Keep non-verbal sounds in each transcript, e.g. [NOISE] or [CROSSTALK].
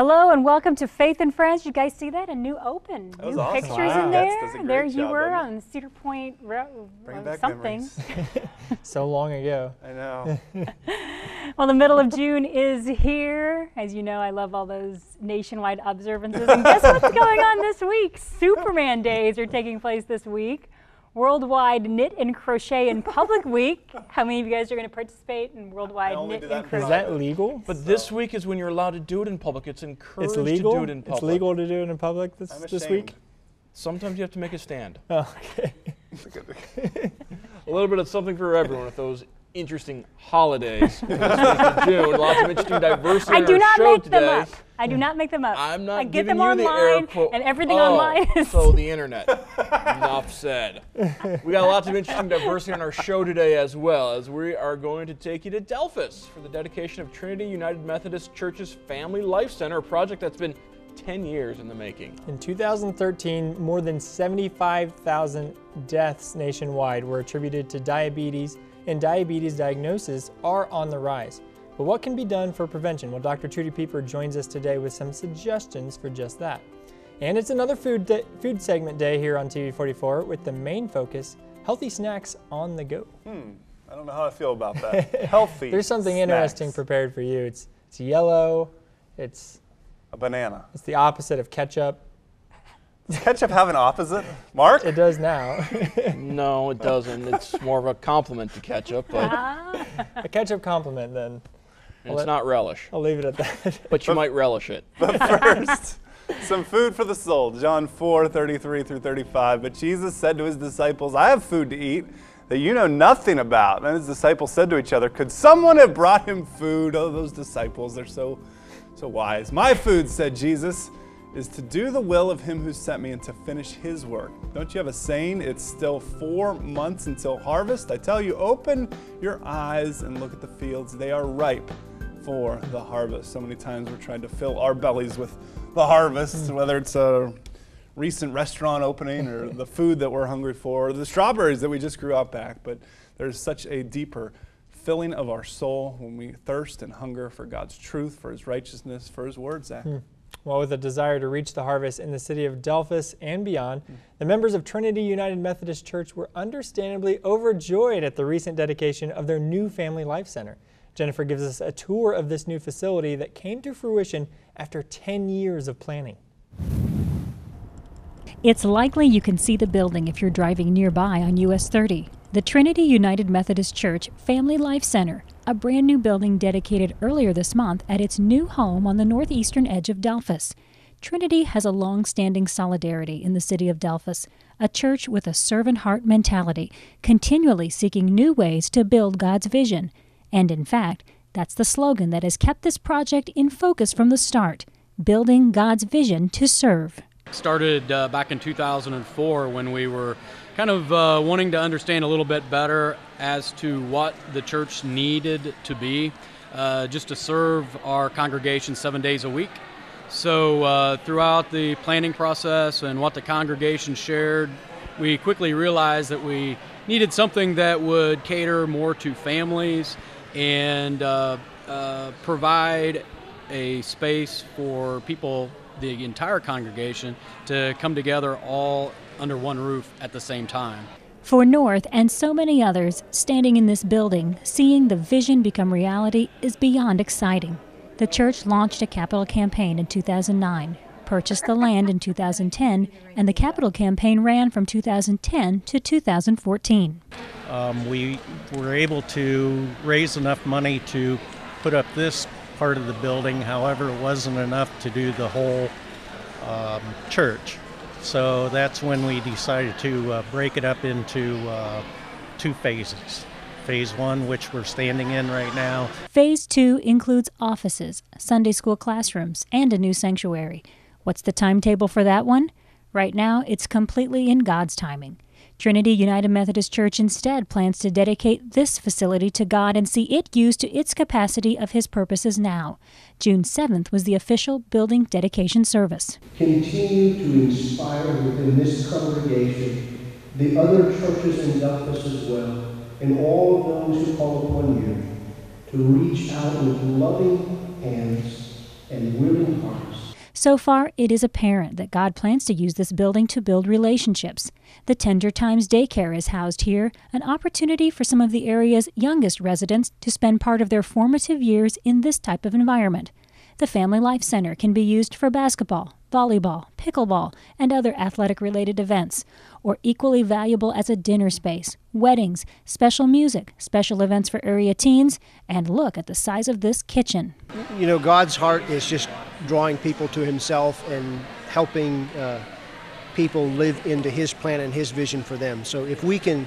Hello and welcome to Faith and Friends. You guys see that? A new open. That was new awesome. pictures Wow. in there. that's a great there you job, were on Cedar Point Ro- Bringing uh, back something. memories. [LAUGHS] [LAUGHS] so long ago. I know. [LAUGHS] Well, the middle of June is here. As you know, I love all those nationwide observances. And guess what's going on this week? Superman days are taking place this week. Worldwide Knit and Crochet in Public [LAUGHS] Week. How many of you guys are going to participate in Worldwide Knit and Crochet? Is that legal? But this week is when you're allowed to do it in public. It's encouraged It's legal. to do it in public. It's legal to do it in public this this week. Sometimes you have to make a stand. [LAUGHS] Oh, okay. [LAUGHS] A little bit of something for everyone with those interesting holidays. [LAUGHS] this week of June. Lots of interesting diversity I do our not show make today. them up. I do not make them up. I'm not I get giving them you the online, air quote. and everything oh, online is. so the internet. Enough said. We got lots of interesting diversity on our show today as well, as we are going to take you to Delphos for the dedication of Trinity United Methodist Church's Family Life Center, a project that's been 10 years in the making. In 2013, more than 75,000 deaths nationwide were attributed to diabetes, and diabetes diagnoses are on the rise. But what can be done for prevention? Well, Dr. Trudy Pieper joins us today with some suggestions for just that. And it's another food food segment day here on TV44 with the main focus healthy snacks on the go. Hmm, I don't know how I feel about that. [LAUGHS] Healthy. There's something snacks. interesting prepared for you. It's it's yellow. It's A banana. it's the opposite of ketchup. Does ketchup have an opposite? Mark? It does now. [LAUGHS] No, it doesn't. It's more of a compliment to ketchup, but Ah, a ketchup compliment then. it's not relish. I'll leave it at that. [LAUGHS] But you might relish it. [LAUGHS] But first, some food for the soul. John 4, 33 through 35. But Jesus said to his disciples, I have food to eat that you know nothing about. And his disciples said to each other, Could someone have brought him food? Oh, those disciples, they're so, so wise. My food, said Jesus, is to do the will of him who sent me and to finish his work. Don't you have a saying? It's still four months until harvest. I tell you, open your eyes and look at the fields. They are ripe for the harvest. So many times we're trying to fill our bellies with the harvest, hmm. whether it's a recent restaurant opening or [LAUGHS] the food that we're hungry for, or the strawberries that we just grew out back. But there's such a deeper filling of our soul when we thirst and hunger for God's truth, for His righteousness, for His word, Zach. Hmm. Well, with a desire to reach the harvest in the city of Delphos and beyond, hmm. the members of Trinity United Methodist Church were understandably overjoyed at the recent dedication of their new Family Life Center. Jennifer gives us a tour of this new facility that came to fruition after 10 years of planning. It's likely you can see the building if you're driving nearby on US 30. The Trinity United Methodist Church Family Life Center, a brand new building dedicated earlier this month at its new home on the northeastern edge of Delphos. Trinity has a long standing solidarity in the city of Delphos, a church with a servant heart mentality, continually seeking new ways to build God's vision. And in fact, that's the slogan that has kept this project in focus from the start building God's vision to serve. started uh, back in 2004 when we were kind of uh, wanting to understand a little bit better as to what the church needed to be uh, just to serve our congregation seven days a week. So, uh, throughout the planning process and what the congregation shared, we quickly realized that we needed something that would cater more to families and uh, uh, provide a space for people, the entire congregation, to come together all under one roof at the same time. For North and so many others, standing in this building, seeing the vision become reality is beyond exciting. The church launched a capital campaign in 2009, purchased the land in 2010, and the capital campaign ran from 2010 to 2014. um, we were able to raise enough money to put up this part of the building. However, it wasn't enough to do the whole um, church. So that's when we decided to uh, break it up into uh, two phases. Phase one, which we're standing in right now, Phase two includes offices, Sunday school classrooms, and a new sanctuary. What's the timetable for that one? Right now, it's completely in God's timing. Trinity United Methodist Church instead plans to dedicate this facility to God and see it used to its capacity of His purposes now. June 7th was the official building dedication service. continue to inspire within this congregation the other churches in Delphos as well, and all those who call upon you to reach out with loving hands and willing hearts So far, it is apparent that God plans to use this building to build relationships. The Tender Times Daycare is housed here, an opportunity for some of the area's youngest residents to spend part of their formative years in this type of environment. The Family Life Center can be used for basketball, volleyball, pickleball, and other athletic related events, or equally valuable as a dinner space, weddings, special music, special events for area teens, and look at the size of this kitchen. You know, God's heart is just drawing people to Himself and helping uh, people live into His plan and His vision for them. So if we can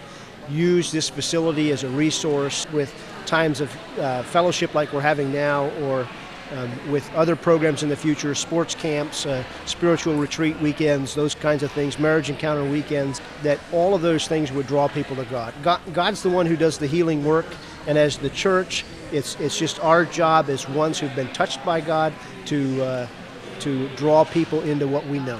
use this facility as a resource with times of uh, fellowship like we're having now, or um, with other programs in the future, sports camps, uh, spiritual retreat weekends, those kinds of things, marriage encounter weekends, that all of those things would draw people to God. God God's the one who does the healing work, and as the church, it's, it's just our job as ones who've been touched by God to, uh, to draw people into what we know.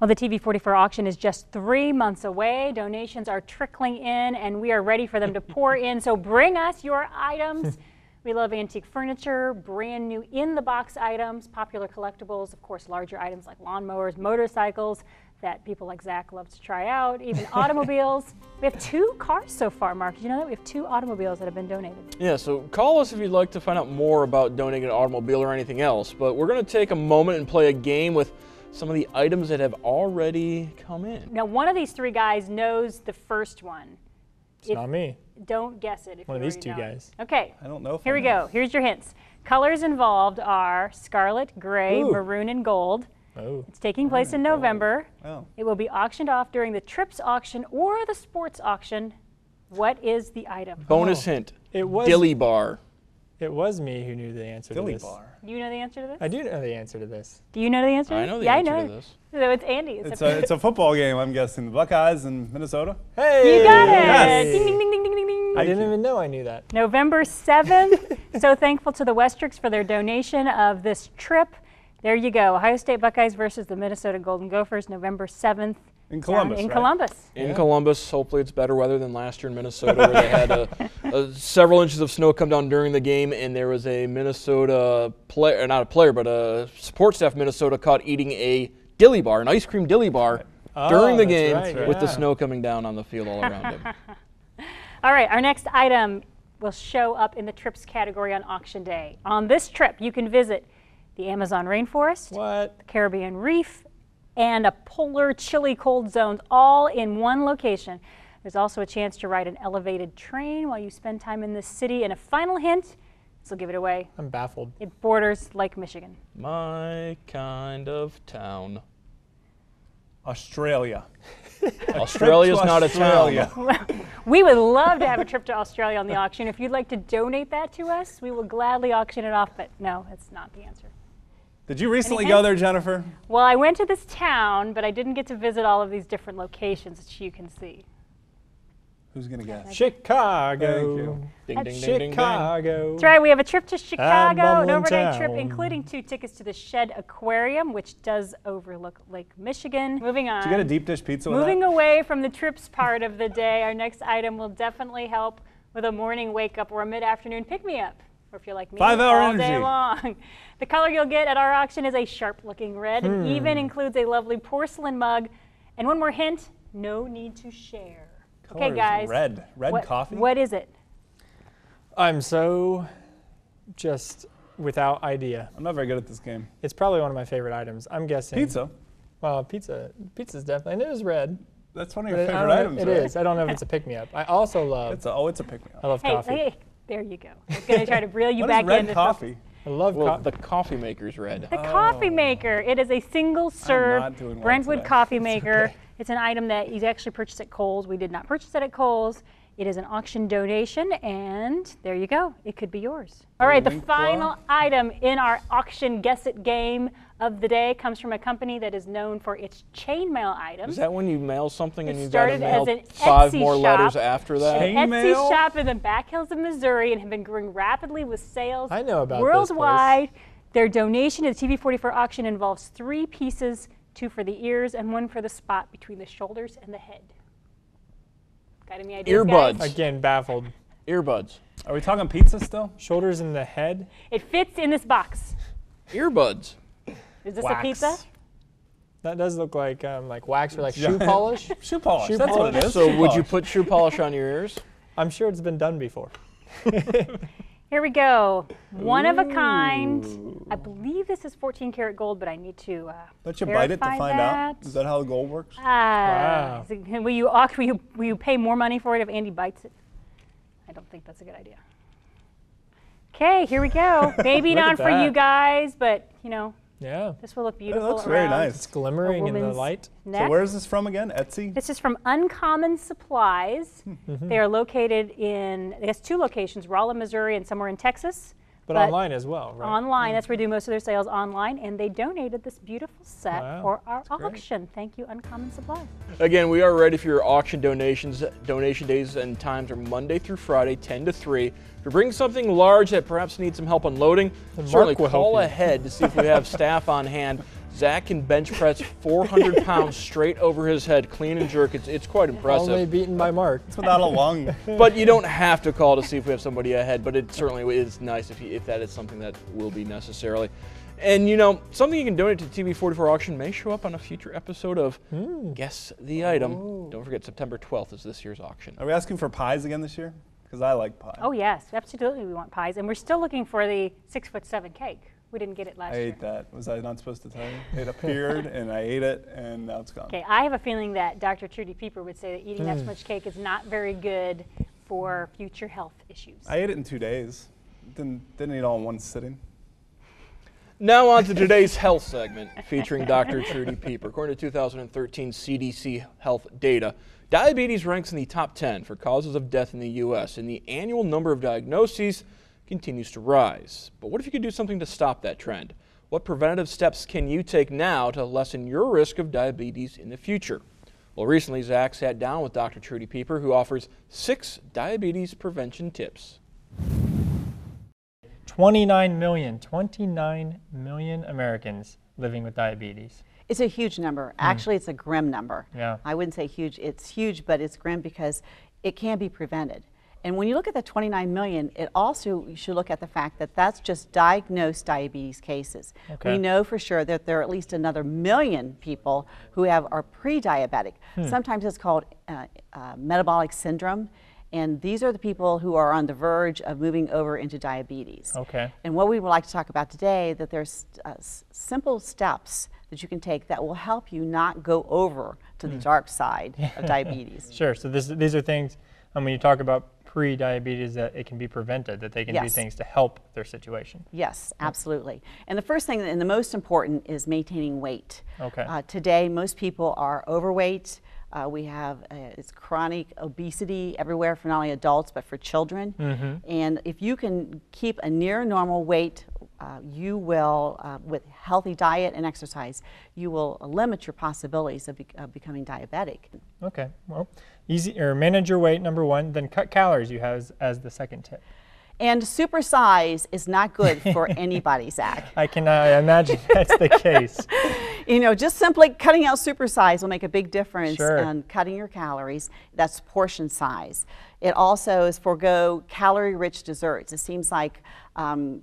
Well, the TV44 auction is just three months away. Donations are trickling in, and we are ready for them to pour in. So bring us your items. [LAUGHS] We love antique furniture, brand new in the box items, popular collectibles, of course, larger items like lawnmowers, motorcycles that people like Zach love to try out, even [LAUGHS] automobiles. We have two cars so far, Mark. Did you know that? We have two automobiles that have been donated. Yeah, so call us if you'd like to find out more about donating an automobile or anything else. But we're going to take a moment and play a game with some of the items that have already come in. Now, one of these three guys knows the first one. It's If- not me. Don't guess it. If One of these two know guys. Okay. I don't know if Here I we know. go. Here's your hints. Colors involved are scarlet, gray, Ooh. maroon, and gold. Oh. It's taking place in oh. November. Oh. It will be auctioned off during the trips auction or the sports auction. What is the item? Bonus oh. hint It was Dilly Bar. it was me who knew the answer Dilly to this. bar. Do you know the answer to this? I do know the answer to this. Do you know the answer? I know the yeah, answer I know. to this. So it's Andy. It's, It's a, a, it's a football game, I'm guessing. The Buckeyes in Minnesota. Hey! you got it. Yes. Ding, ding, ding, ding, ding, ding, ding. I didn't even know I knew that. November 7th. [LAUGHS] so thankful to the Westricks for their donation of this trip. There you go. Ohio State Buckeyes versus the Minnesota Golden Gophers, November 7th. In down Columbus, In right? Columbus. In Columbus, hopefully it's better weather than last year in Minnesota, where they had uh [LAUGHS] uh several inches of snow come down during the game, and there was a Minnesota player, not a player, but a support staff Minnesota caught eating a dilly bar, an ice cream dilly bar, during the game right, with the snow coming down on the field all around him. [LAUGHS] All right, our next item will show up in the trips category on auction day. On this trip, you can visit the Amazon rainforest, What? the Caribbean reef, and a polar chilly cold zones all in one location. There's also a chance to ride an elevated train while you spend time in this city. And a final hint, this will give it away. I'm baffled. It borders Lake Michigan. My kind of town. Australia. [LAUGHS] Australia's not a Australia. town. [LAUGHS] We would love to have a trip to Australia on the auction. If you'd like to donate that to us, we will gladly auction it off. But no, that's not the answer. Did you recently go there, Jennifer? Well, I went to this town, but I didn't get to visit all of these different locations that you can see. Who's going to guess? Chicago. you. Ding, ding, ding, ding, ding. Chicago. That's right. We have a trip to Chicago, an bumbling overnight trip, including two tickets to the Shedd Aquarium, which does overlook Lake Michigan. Moving on. Did you get a deep dish pizza with Moving that? away from the trips part of the day, our next item will definitely help with a morning wake up or a mid afternoon pick me up. Or if you're like me, Five-hour all day energy. long. [LAUGHS] The color you'll get at our auction is a sharp looking red. Hmm. It even includes a lovely porcelain mug. And one more hint no need to share. Color okay, guys. Red. Red what, coffee? What is it? I'm so just without idea. I'm not very good at this game. It's probably one of my favorite items. I'm guessing. Pizza. Well, pizza. Pizza's definitely. And it is red. That's one of your I favorite don't know- items, It right? is. I don't know if it's a pick me up. I also love. [LAUGHS] It's a, oh, it's a pick me up. I love Hey, coffee. hey, there you go. I was going to try to [LAUGHS] reel you What back is red into coffee? I love Well, coffee. the coffee maker's red. The coffee oh. maker. It is a single serve not well Brentwood coffee maker. It's an item that you actually purchased at Kohl's. We did not purchase it at Kohl's. It is an auction donation, and there you go. It could be yours. All right, the final item in our auction guess it game of the day comes from a company that is known for its chainmail items. Is that when you mail something and It you got to started as mail an five Etsy more shop. letters after that? Chain- Etsy mail? shop in the back hills of Missouri and have been growing rapidly with sales I know about this place. worldwide. Their donation to the TV44 auction involves three pieces two for the ears and one for the spot between the shoulders and the head. Got any ideas? Earbuds. Guys? Again, baffled. Earbuds. Are we talking pizza still? Shoulders and the head. It fits in this box. Earbuds. Is this Wax. a pizza? That does look like um, like wax or like shoe [LAUGHS] polish. Shoe polish. Shoe That's what it polish. So shoe would you put shoe polish on your ears? I'm sure it's been done before. [LAUGHS] Here we go. One of a kind. I believe this is 14 karat gold, but I need to. Uh, Don't you bite it to verify find out? Is that how the gold works? Uh, Wow. is it- will you will you will you pay more money for it if Andy bites it? I don't think that's a good idea. Okay, here we go. [LAUGHS] Maybe Look not for you guys, but you know Yeah. this will look beautiful. It looks very nice. It's glimmering in the light. neck. So where's this from again? Etsy? This is from Uncommon Supplies. Mm-hmm. They are located in, I guess, two locations, Rolla, Missouri, and somewhere in Texas. But, online as well, right? Online, hmm. that's where they do most of their sales online, and they donated this beautiful set Wow, for our great. auction. Thank you, Uncommon Supply. Again, we are ready for your auction donations. Donation days and times are Monday through Friday, 10 to 3. If you're bringing something large that perhaps needs some help unloading, Then certainly will help call ahead to see if we have [LAUGHS] staff on hand. Zach can bench press 400 [LAUGHS] pounds straight over his head, clean and jerk. It's, it's quite impressive. Only beaten by Mark. It's without a lung. [LAUGHS] but you don't have to call to see if we have somebody ahead. But it certainly is nice if, you, if that is something that will be necessarily. And you know, something you can donate to the TV44 auction may show up on a future episode of Hmm. Guess the Item. Oh. Don't forget, September 12th is this year's auction. Are we asking for pies again this year? Because I like pie. Oh, yes, absolutely, we want pies. And we're still looking for the six foot seven cake. We didn't get it last I year. I ate that. Was I not supposed to tell you? It appeared and I ate it and now it's gone. Okay, I have a feeling that Dr. Trudy Pieper would say that eating that much cake is not very good for future health issues. I ate it in two days. Didn't, didn't eat it all in one sitting. Now on to today's health segment featuring Dr. Trudy Pieper. According to 2013 CDC health data, diabetes ranks in the top 10 for causes of death in the U.S., and the annual number of diagnoses continues to rise. But what if you could do something to stop that trend? What preventative steps can you take now to lessen your risk of diabetes in the future? Well, recently, Zach sat down with Dr. Trudy Pieper, who offers six diabetes prevention tips. 29 million, 29 million Americans living with diabetes. It's a huge number. Hmm. Actually, it's a grim number. Yeah. I wouldn't say huge. It's huge, but it's grim because it can be prevented. And when you look at the 29 million, it also you should look at the fact that that's just diagnosed diabetes cases. Okay. We know for sure that there are at least another million people who have are pre-diabetic. Sometimes it's called uh, uh, metabolic syndrome, and these are the people who are on the verge of moving over into diabetes. Okay. And what we would like to talk about today, that there's uh, s- simple steps that you can take that will help you not go over to the dark side of [LAUGHS] diabetes. Sure. So this, these are things, and when you talk about pre-diabetes, that it can be prevented, that they can do things to help their situation. Yes, absolutely. And the first thing and the most important is maintaining weight. Okay. Uh, today, most people are overweight. Uh, we have uh, it's chronic obesity everywhere for not only adults but for children. And if you can keep a near normal weight, uh, you will, uh, with healthy diet and exercise, you will limit your possibilities of, be- of becoming diabetic. Okay. Well, easy or manage your weight. Number one. Then cut calories. You have as, as the second tip. And supersize is not good [LAUGHS] for anybody, Zach. I can uh, imagine that's the case. [LAUGHS] You know, just simply cutting out supersize will make a big difference Sure. in cutting your calories. That's portion size. It also is forego calorie-rich desserts. It seems like um,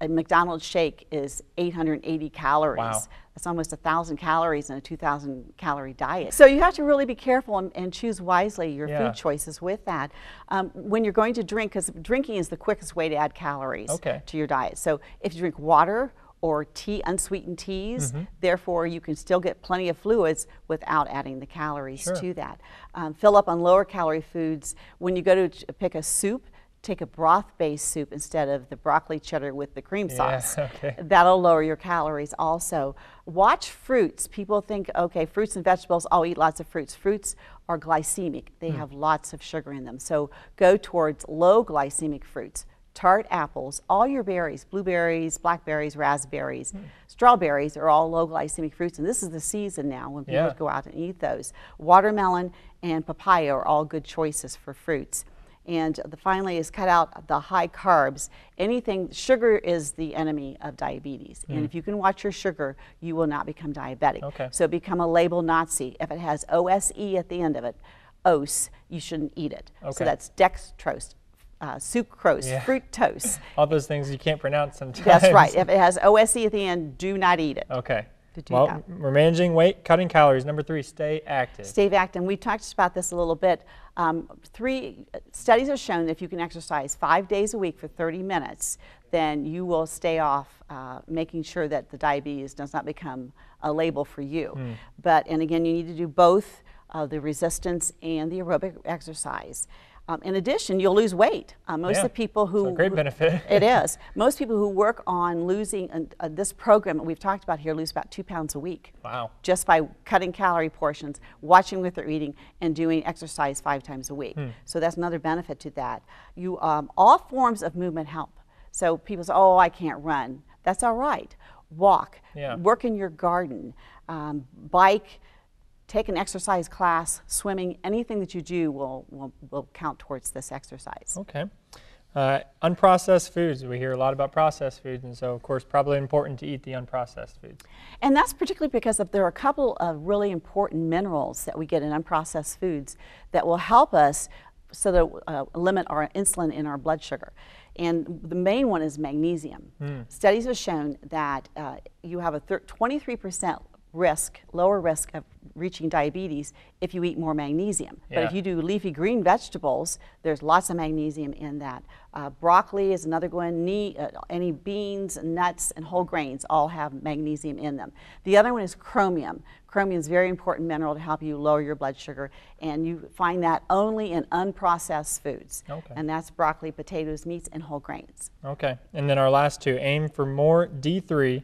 a McDonald's shake is 880 calories. Wow. That's almost 1,000 calories in a 2,000 calorie diet. So you have to really be careful and, and choose wisely your Yeah. food choices with that. Um, when you're going to drink, because drinking is the quickest way to add calories Okay. to your diet. So if you drink water or tea, unsweetened teas, therefore you can still get plenty of fluids without adding the calories Sure. to that. Um, fill up on lower calorie foods. When you go to pick a soup, take a broth-based soup instead of the broccoli cheddar with the cream Yeah, sauce. [LAUGHS] okay. That'll lower your calories also. Watch fruits. People think, okay, fruits and vegetables, I'll eat lots of fruits. Fruits are glycemic, they hmm. have lots of sugar in them. So go towards low glycemic fruits. Tart apples, all your berries, blueberries, blackberries, raspberries, hmm. strawberries are all low glycemic fruits. And this is the season now when people Yeah. go out and eat those. Watermelon and papaya are all good choices for fruits. And the, finally is cut out the high carbs. Anything, sugar is the enemy of diabetes. And if you can watch your sugar, you will not become diabetic. Okay. So become a label Nazi. If it has OSE at the end of it, OS, you shouldn't eat it. Okay. So that's dextrose, uh, sucrose, Yeah. fructose. [LAUGHS] All those things you can't pronounce sometimes. That's right. [LAUGHS] If it has OSE at the end, do not eat it. Okay. To do Well, that. we're managing weight, cutting calories. Number three, stay active. Stay active. And we talked about this a little bit. Um, three studies have shown that if you can exercise five days a week for 30 minutes, then you will stay off uh, making sure that the diabetes does not become a label for you. Hmm. But, and again, you need to do both uh, the resistance and the aerobic exercise. Um, in addition, you'll lose weight. Uh, most Yeah. of the people who great benefit. [LAUGHS] it is. [LAUGHS] Most people who work on losing uh, uh, this program that we've talked about here lose about two pounds a week Wow. just by cutting calorie portions, watching what they're eating, and doing exercise five times a week. Hmm. So that's another benefit to that. You, um, all forms of movement help. So people say, "Oh, I can't run." That's all right. Walk. Yeah. Work in your garden. Um, bike. Take an exercise class. Swimming. Anything that you do will will, will count towards this exercise. Okay. Uh, unprocessed foods. We hear a lot about processed foods, and so, of course, probably important to eat the unprocessed foods. And that's particularly because of, there are a couple of really important minerals that we get in unprocessed foods that will help us so that uh, limit our insulin in our blood sugar. And the main one is magnesium. Studies have shown that uh, you have a thir- 23% risk, lower risk of reaching diabetes if you eat more magnesium. But if you do leafy green vegetables, there's lots of magnesium in that. Uh, broccoli is another one. Ne- uh, any beans, nuts, and whole grains all have magnesium in them. The other one is chromium. Chromium is a very important mineral to help you lower your blood sugar, and you find that only in unprocessed foods. Okay. And that's broccoli, potatoes, meats, and whole grains. Okay. And then our last two aim for more D3,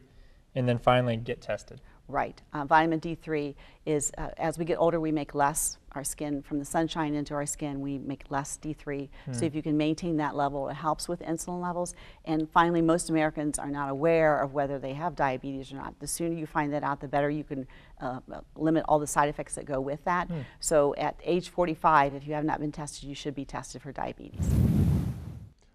and then finally get tested. Right. Uh, vitamin D3 is, uh, as we get older, we make less. Our skin, from the sunshine into our skin, we make less D3. So if you can maintain that level, it helps with insulin levels. And finally, most Americans are not aware of whether they have diabetes or not. The sooner you find that out, the better you can uh, limit all the side effects that go with that. So at age 45, if you have not been tested, you should be tested for diabetes.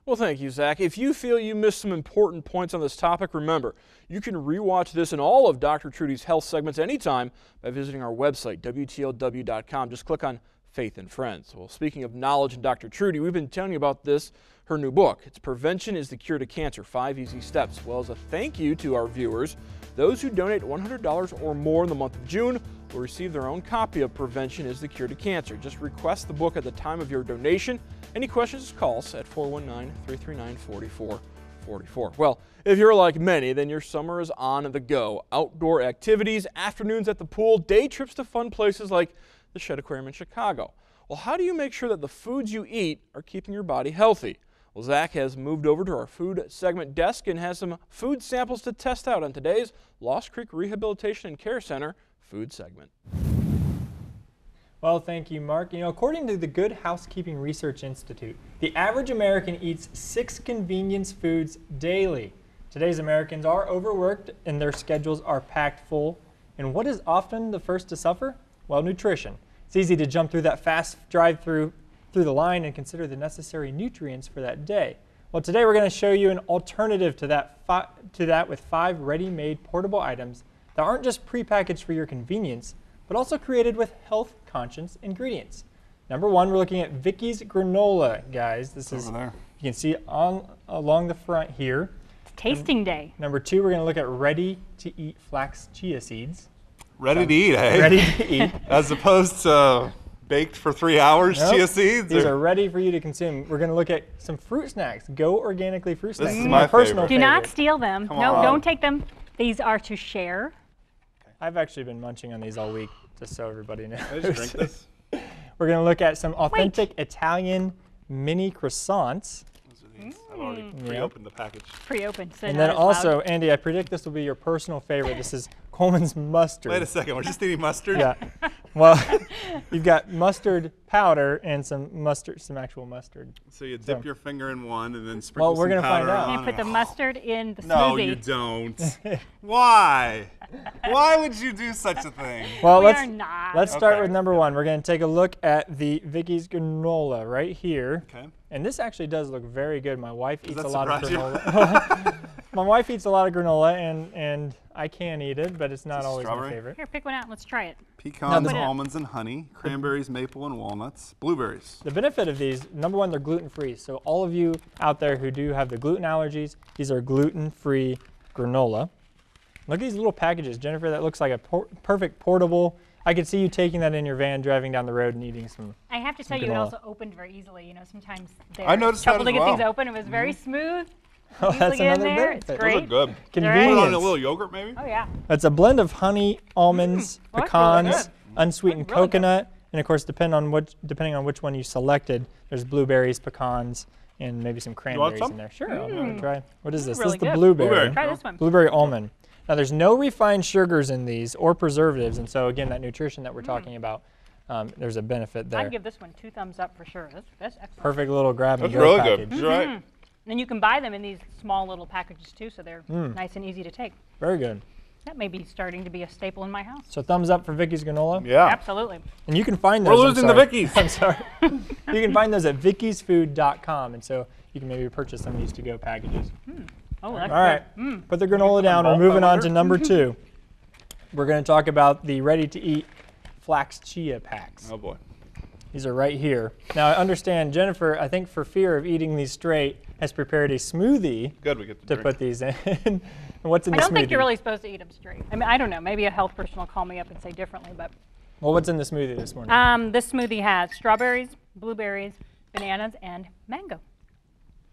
Well, thank you, Zach. If you feel you missed some important points on this topic, remember, you can rewatch this and all of Dr. Trudy's health segments anytime by visiting our website, WTLW.com. Just click on Faith and Friends. Well, speaking of knowledge and Dr. Trudy, we've been telling you about this, her new book. It's Prevention is the Cure to Cancer Five Easy Steps. Well, as a thank you to our viewers, those who donate $100 or more in the month of June will receive their own copy of Prevention is the Cure to Cancer. Just request the book at the time of your donation. Any questions, call us at 419 339 4444. Well, if you're like many, then your summer is on the go. Outdoor activities, afternoons at the pool, day trips to fun places like the Shedd Aquarium in Chicago. Well, how do you make sure that the foods you eat are keeping your body healthy? Well, Zach has moved over to our food segment desk and has some food samples to test out on today's Lost Creek Rehabilitation and Care Center food segment. Well, thank you, Mark. You know, according to the Good Housekeeping Research Institute, the average American eats six convenience foods daily. Today's Americans are overworked and their schedules are packed full. And what is often the first to suffer? Well, nutrition. It's easy to jump through that fast drive through through the line and consider the necessary nutrients for that day. Well, today we're going to show you an alternative to that, to that with five ready-made portable items that aren't just prepackaged for your convenience, but also created with health-conscious ingredients. Number one, we're looking at Vicky's granola, guys. This is over there. you can see on along the front here. It's tasting day. Number two, we're going to look at ready-to-eat flax chia seeds. Ready to eat, eh? Ready to eat. [LAUGHS] As opposed to baked for three hours Nope. chia seeds? These or- are ready for you to consume. We're going to look at some fruit snacks. Go organically fruit snacks. This is These are my personal favorite. Do not steal them. Come no, on. don't take them. These are to share. I've actually been munching on these all week, just so everybody knows. Can I just drink this? [LAUGHS] We're going to look at some authentic Italian mini croissants. I've already mm. pre-opened the package. Pre-opened. So And then as loud. also, Andy, I predict this will be your personal favorite. This is Colman's mustard. Wait a second, we're just eating mustard? Yeah. [LAUGHS] Well, you've got mustard powder and some mustard, some actual mustard. So you dip So- your finger in one and then sprinkle Well, we're gonna find out. on and put the mustard in the No, smoothie. you don't. [LAUGHS] Why? Why would you do such a thing? Well, We let's are not. let's start Okay. with number one. We're going to take a look at the Vicky's granola right here. Okay. And this actually does look very good. My wife eats a lot of granola. [LAUGHS] my wife eats a lot of granola, and and I can eat it, but it's not Is it always my favorite. Here, pick one out. and Let's try it. Pecans, the- almonds, and honey. Cranberries, maple, and walnuts. Blueberries. The benefit of these, number one, they're gluten free. So all of you out there who do have the gluten allergies, these are gluten free granola. Look at these little packages, Jennifer. That looks like a por- perfect portable. I could see you taking that in your van, driving down the road, and eating some. I have to tell you, it also opened very easily. You know, sometimes I noticed trouble that to as get things open. It was very mm-hmm. smooth. Oh, that's another there. It's benefit. great. Those are good. Convenience. Put on a little yogurt, maybe? Oh yeah. It's a blend of honey, almonds, mm, that's really pecans, unsweetened Really good. coconut, and of course, depend on what, depending on which one you selected, there's blueberries, pecans, and maybe some cranberries some? in there. Sure, I'll give it a try. What is this? really this is the good. blueberry. Blueberry. Try this one. Blueberry almond. Now, there's no refined sugars in these or preservatives, and so again, that nutrition that we're mm. talking about, um, there's a benefit there. I'd give this one two thumbs up for sure. That's, that's excellent. Perfect little grab and That's go really package. good. You're right. Mm. And you can buy them in these small little packages too, so they're Hmm. nice and easy to take. Very good. That may be starting to be a staple in my house. So thumbs up for Vicky's granola. Yeah. Absolutely. And you can find those. We're those. I'm losing the sorry. Vickies. [LAUGHS] I'm sorry. you can find those at vickiesfood.com, and so you can maybe purchase some of these to-go packages. Oh, that's All right, good. put the granola down. We're bulk, I moving on to number [LAUGHS] two. We're going to talk about the ready-to-eat flax chia packs. Oh boy. These are right here. Now I understand Jennifer. I think for fear of eating these straight, has prepared a smoothie Good, we get to, to drink. put these in. [LAUGHS] and what's in I the smoothie? I don't think you're really supposed to eat them straight. I mean, I don't know. Maybe a health person will call me up and say differently, but Well, what's in the smoothie this morning? um, this smoothie has strawberries, blueberries, bananas, and mango.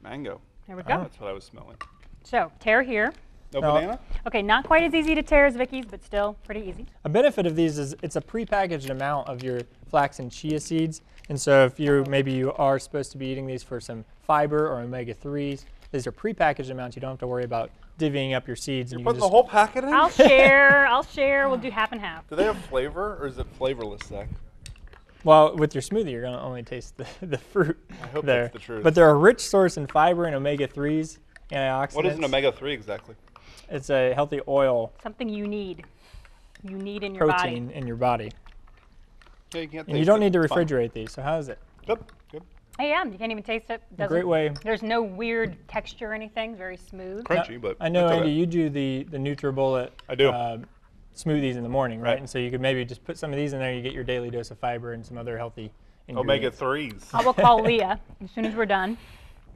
Mango. There we go. That's what I was smelling. So tear here. No No. banana? Okay, not quite as easy to tear as Vicky's, but still pretty easy. A benefit of these is it's a prepackaged amount of your flax and chia seeds. And so if you maybe you are supposed to be eating these for some fiber or omega 3s, these are prepackaged amounts. You don't have to worry about divvying up your seeds. and You you put the whole packet in? I'll share. I'll share. We'll do half and half. Do they have flavor or is it flavorless, Zach? well, with your smoothie, you're going to only taste the, [LAUGHS] the fruit I hope there. that's the truth. But they're a rich source in fiber and omega 3s, antioxidants. What is an omega 3 exactly? It's a healthy oil Something you need. You need in your protein body. in your body. Yeah, you can't And you don't need to It's fine. refrigerate these. So how is it? Good, good. Hey, yeah, you can't even taste it. A Doesn't, great way. There's no weird texture or anything. Very smooth. Crunchy, but I know, Andy, okay. you do the the NutriBullet. I do. Uh, smoothies in the morning, right? Right. And so you could maybe just put some of these in there. You get your daily dose of fiber and some other healthy Omega threes. I will call [LAUGHS] Leah as soon as we're done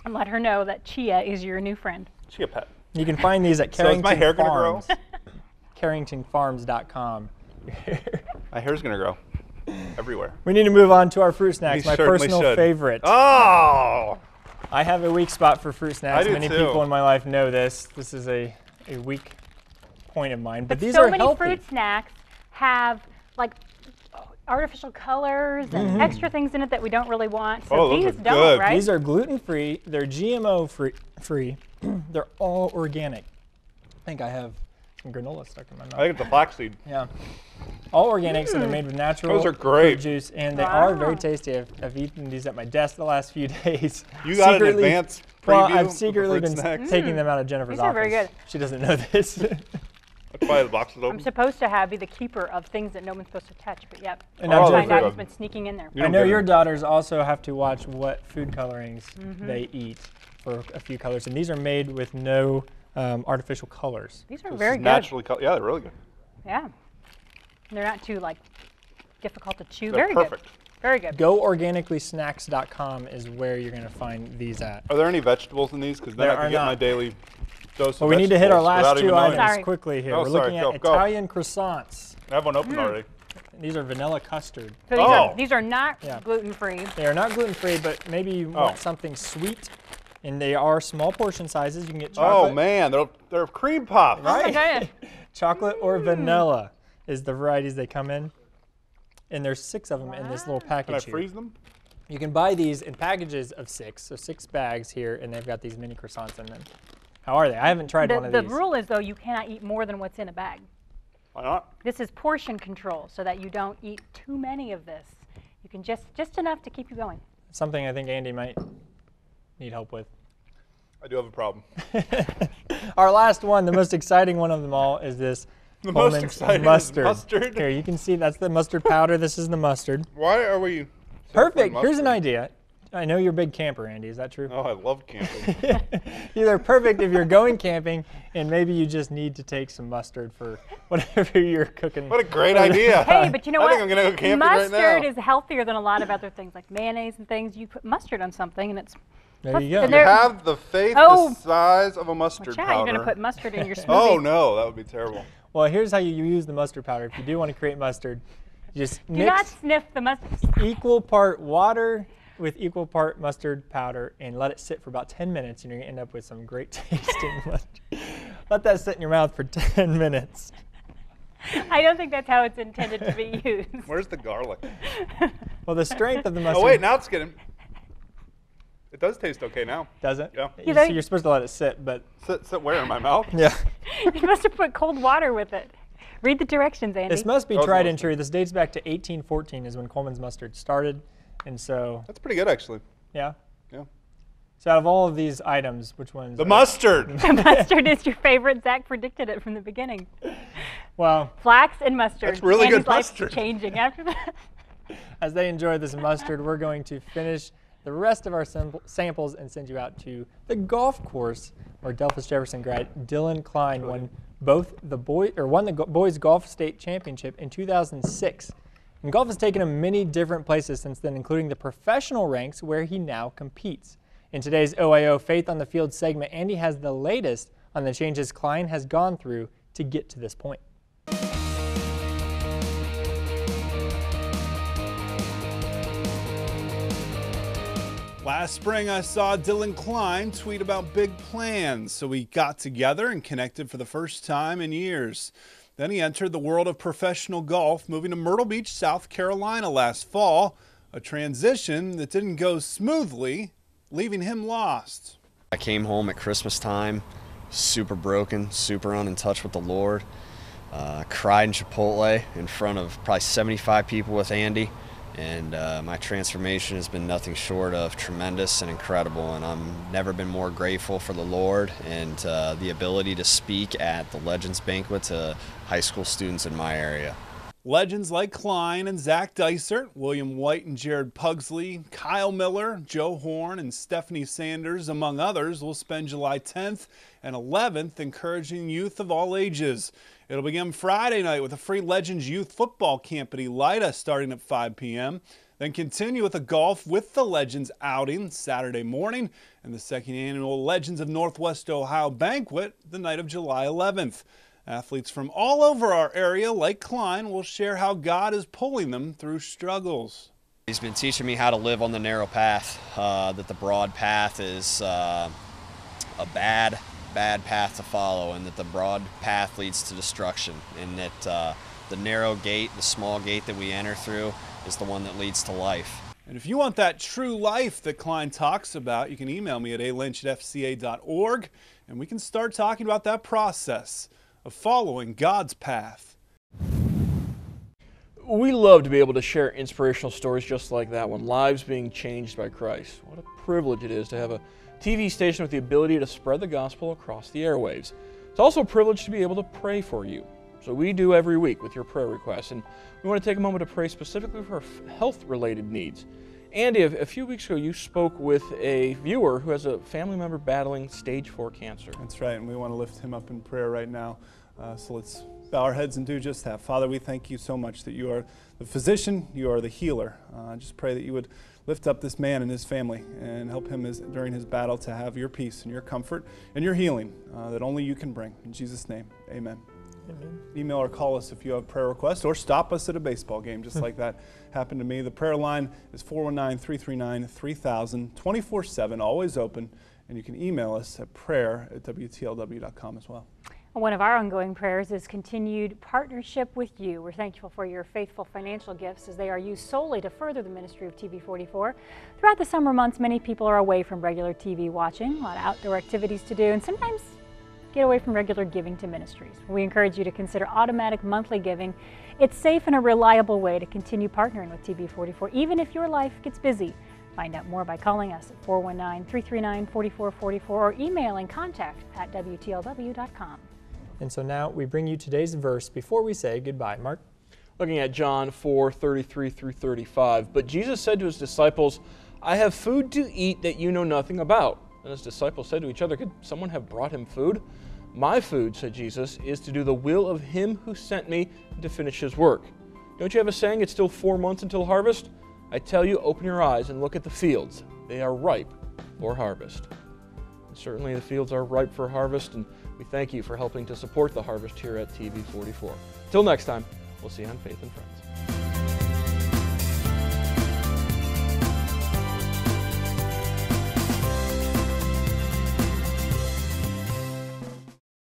and let her know that Chia is your new friend. Chia pet. You can find these at So is Carrington my hair gonna grow? Farms. CarringtonFarms.com. My hair's going to grow everywhere. we need to move on to our fruit snacks. We my personal should. favorite. Oh! I have a weak spot for fruit snacks. do Many too. people in my life know this. This is a, a weak point of mine. But, But these so are many healthy. fruit snacks have like artificial colors and Mm-hmm. extra things in it that we don't really want. So Oh, those these are don't, good. right? These are gluten free. They're GMO free. free. [CLEARS THROAT] they're all organic. I think I have some granola stuck in my mouth. I think it's a flaxseed. yeah. All organic, so they're made with natural Those are great. fruit juice, and they are very tasty. I've, I've eaten these at my desk the last few [LAUGHS] days. You got an Secretly- advance Well, I've secretly been snacks? taking them out of Jennifer's These are office. very good. She doesn't know this. [LAUGHS] That's why the box is I'm supposed to have be the keeper of things that no one's supposed to touch, but yep. And I now find Jennifer- out he's been sneaking in there. You I know your it. daughters also have to watch what food colorings Mm-hmm. they eat for a few colors, and these are made with no um, artificial colors. These are This very good. naturally colored. Yeah, they're really good. Yeah. They're not too like difficult to chew. They're very perfect. good. Very good. GoOrganicallysnacks.com is where you're going to find these at. Are there any vegetables in these? Because then There I can get not. my daily dose Well, of we need to hit our last two items Sorry. quickly here. Oh, We're sorry. looking Go, at go. Italian croissants. I have one open already. These are vanilla custard. So these, Oh. are, these are not Yeah. gluten free. They are not gluten free, but maybe you Oh. want something sweet, and they are small portion sizes. You can get chocolate, Oh man, they're they're cream puffs. Right. Okay. [LAUGHS] chocolate or Mm. vanilla is the varieties they come in. And there's six of them in this little package Can I here. freeze them? You can buy these in packages of six, so six bags here, and they've got these mini croissants in them. How are they? I haven't tried The, one of the these. The rule is though you cannot eat more than what's in a bag. Why not? This is portion control so that you don't eat too many of this. You can just just enough to keep you going. Something I think Andy might need help with. I do have a problem. [LAUGHS] Our last one, the most exciting one of them all, is this [LAUGHS] The most exciting mustard. mustard? Here, you can see that's the mustard powder. This is the mustard. Why are we? Perfect. Here's an idea. I know you're a big camper, Andy. Is that true? Oh, I love camping. [LAUGHS] They're perfect if you're going camping and maybe you just need to take some mustard for whatever you're cooking. what a great idea. Hey, but you know [LAUGHS] I what? think I'm gonna go camping right mustard now. is healthier than a lot of other things like mayonnaise and things. You put mustard on something and it's. There you go. You there- have the faith Oh. the size of a mustard Watch out, powder. you're going to put mustard in your [LAUGHS] smoothie. oh no, that would be terrible. Well, here's how you use the mustard powder. If you do want to create mustard, you just Do not mix sniff the mustard. equal part water with equal part mustard powder and let it sit for about 10 minutes and you're going to end up with some great [LAUGHS] tasting mustard. Let that sit in your mouth for 10 minutes. [LAUGHS] I don't think that's how it's intended to be [LAUGHS] used. Where's the garlic? Well, the strength of the oh, mustard Oh wait, now it's getting. It does taste okay now. does it? Yeah. You You know- see, you're supposed to let it sit, but Sit, sit where in my mouth? yeah. You're supposed to put cold water with it. Read the directions, Andy. This must be Oh, tried and mustard. true. This dates back to 1814 is when Colman's mustard started. And so, That's pretty good actually. yeah. Yeah. So out of all of these items, which ones? The are- mustard. [LAUGHS] mustard is your favorite. Zach predicted it from the beginning. Well, Flax and mustard. That's really Andy's good life's mustard. changing after that. [LAUGHS] as they enjoy this mustard, we're going to finish the rest of our sample- samples and send you out to the golf course where Delphos Jefferson grad Dylan Klein won both the boy or won the go- boys golf state championship in 2006. And golf has taken him many different places since then, including the professional ranks where he now competes. In today's OIO Faith on the Field segment, Andy has the latest on the changes Klein has gone through to get to this point. Last spring, I saw Dylan Klein tweet about big plans, so we got together and connected for the first time in years. Then he entered the world of professional golf, moving to Myrtle Beach, South Carolina last fall, a transition that didn't go smoothly, leaving him lost. I came home at Christmas time, super broken, super un in touch with the Lord. Uh, cried in Chipotle in front of probably 75 people with Andy, and uh, my transformation has been nothing short of tremendous and incredible. And I've never been more grateful for the Lord and uh, the ability to speak at the Legends Banquet to high school students in my area. Legends like Klein and Zach Dysert, William White and Jared Pugsley, Kyle Miller, Joe Horn, and Stephanie Sanders, among others, will spend July 10th and 11th encouraging youth of all ages. It'll begin Friday night with a free Legends Youth Football Camp at Elida starting at 5 p.m. Then continue with a golf with the Legends outing Saturday morning and the second annual Legends of Northwest Ohio banquet the night of July 11th. Athletes from all over our area, like Klein, will share how God is pulling them through struggles. He's been teaching me how to live on the narrow path, uh, that the broad path is uh, a bad, bad path to follow, and that the broad path leads to destruction, and that uh, the narrow gate, the small gate that we enter through, is the one that leads to life. And if you want that true life that Klein talks about, you can email me at alynch at fca.org, and we can start talking about that process of following God's path. We love to be able to share inspirational stories just like that one lives being changed by Christ. What a privilege it is to have a TV station with the ability to spread the gospel across the airwaves. It's also a privilege to be able to pray for you. So we do every week with your prayer requests. And we want to take a moment to pray specifically for health related needs. Andy, a few weeks ago, you spoke with a viewer who has a family member battling stage four cancer. That's right, and we want to lift him up in prayer right now. Uh, so let's bow our heads and do just that. Father, we thank you so much that you are the physician, you are the healer. Uh, I just pray that you would lift up this man and his family and help him as, during his battle to have your peace and your comfort and your healing uh, that only you can bring. In Jesus' name, amen. Email or call us if you have prayer requests, or stop us at a baseball game, just like that happened to me. The prayer line is 419 339 3000, 24 7, always open. And you can email us at prayer at WTLW.com as well. One of our ongoing prayers is continued partnership with you. We're thankful for your faithful financial gifts as they are used solely to further the ministry of TV44. Throughout the summer months, many people are away from regular TV watching, a lot of outdoor activities to do, and sometimes get away from regular giving to ministries. We encourage you to consider automatic monthly giving. It's safe and a reliable way to continue partnering with TV44, even if your life gets busy. Find out more by calling us at 419 339 4444 or emailing contact at WTLW.com. And so now we bring you today's verse before we say goodbye. Mark? Looking at John 4 33 through 35. But Jesus said to his disciples, I have food to eat that you know nothing about. And his disciples said to each other, Could someone have brought him food? My food, said Jesus, is to do the will of him who sent me to finish his work. Don't you have a saying, it's still four months until harvest? I tell you, open your eyes and look at the fields. They are ripe for harvest. And certainly the fields are ripe for harvest, and we thank you for helping to support the harvest here at TV44. Till next time, we'll see you on Faith and Friends.